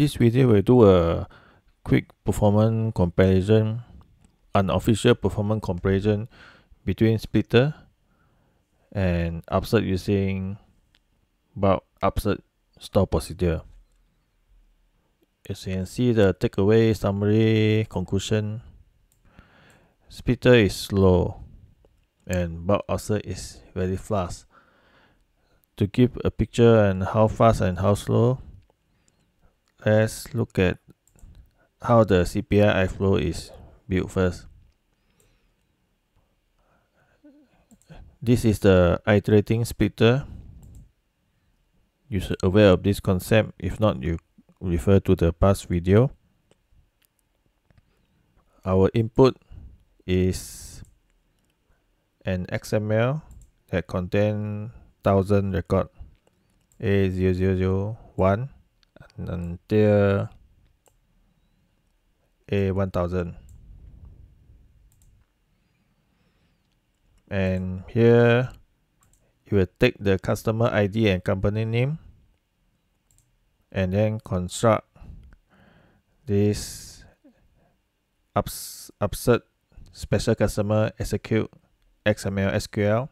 this video will do a quick performance comparison, unofficial performance comparison between splitter and upsert using bulk upsert store procedure. As you can see the takeaway, summary, conclusion, splitter is slow and bulk is very fast. To give a picture and how fast and how slow, let's look at how the CPI flow is built first. This is the iterating splitter. You should aware of this concept. If not, you refer to the past video. Our input is an XML that contain thousand record A0001 until A1000 and here you will take the customer ID and company name and then construct this upsert special customer execute XML SQL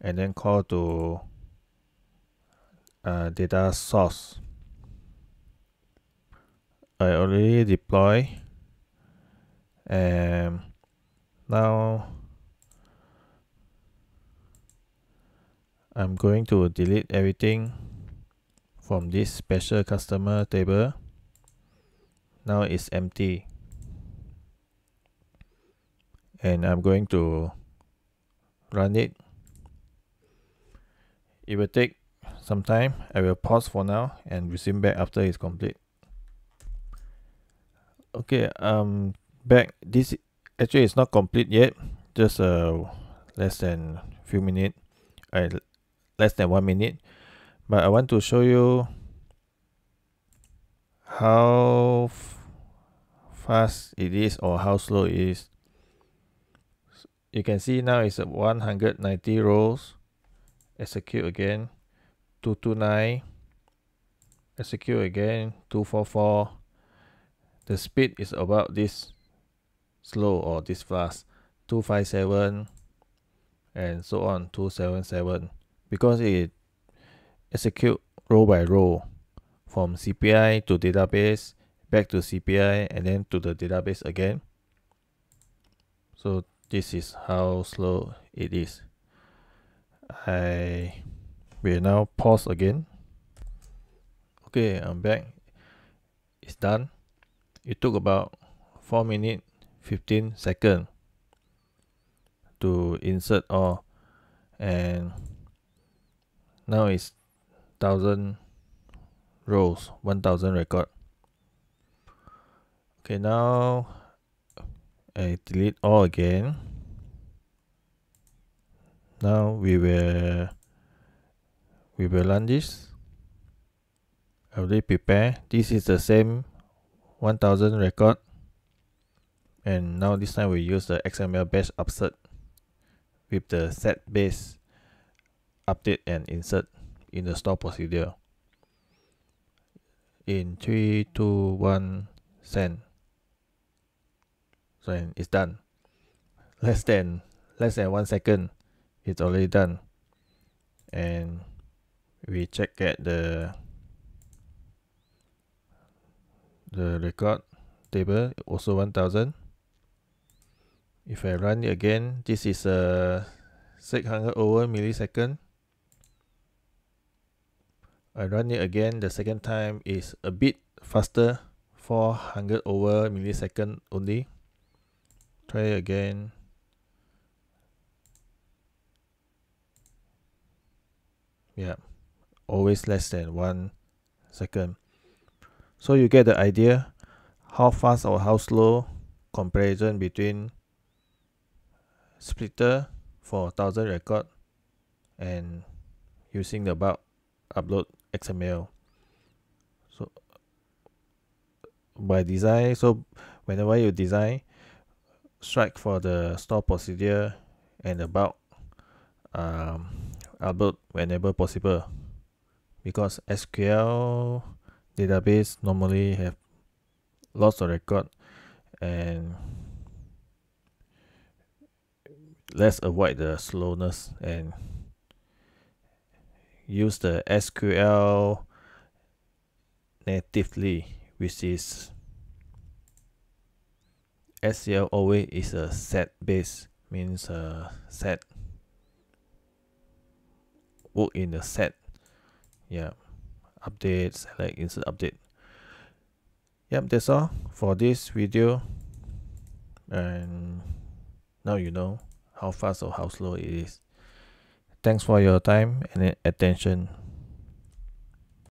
and then call to uh, data source I already deploy and now I'm going to delete everything from this special customer table. Now it's empty. And I'm going to run it. It will take some time. I will pause for now and resume back after it's complete okay um back this actually is not complete yet. Just uh less than few minutes I less than one minute. But I want to show you how fast it is or how slow it is. You can see now it's 190 rows execute again. 229 execute again. 244 the speed is about this slow or this fast. 257 and so on 277 because it execute row by row from CPI to database back to CPI and then to the database again. So this is how slow it is. I will now pause again. Okay I'm back. It's done it took about 4 minutes 15 seconds to insert all. And now it's 1000 rows 1000 record. Okay now I delete all again. Now we will we will run this. I already prepare. This is the same 1000 record. And now this time we use the XML batch upsert with the set base update and insert in the store procedure. In 3 2 1 send. So it's done. Less than less than one second it's already done. And we check at the the record table also 1000 if I run it again this is a 600 over millisecond. I run it again the second time is a bit faster 400 over millisecond only. Try again. Yeah always less than one second so you get the idea how fast or how slow comparison between splitter for 1000 record and using the bulk upload XML so by design so whenever you design strike for the store procedure and the bulk um, upload whenever possible. Because SQL database normally have lots of record and let's avoid the slowness and use the SQL natively which is SQL always is a set base means a set work in the set yeah update select insert update. Yep that's all for this video. And now you know how fast or how slow it is. Thanks for your time and attention